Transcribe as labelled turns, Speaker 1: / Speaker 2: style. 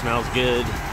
Speaker 1: smells good.